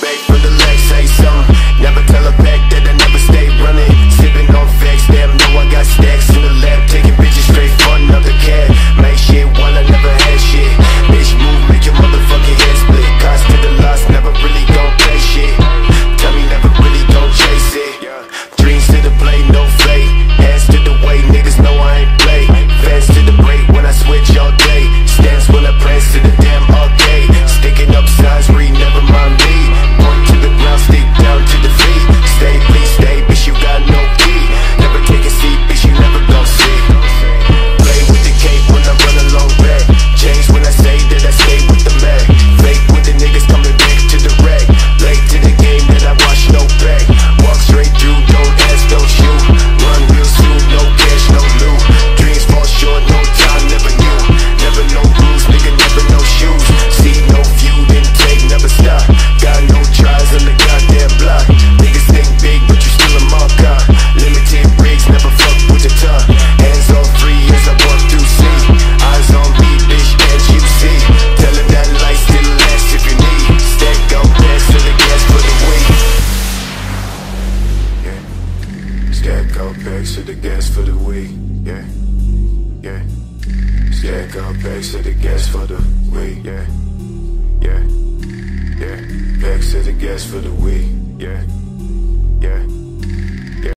back bags to the gas for the weed, yeah, yeah. Stack up bags to the gas for the weed, yeah, yeah, yeah. Bags to the gas for the weed, yeah, yeah.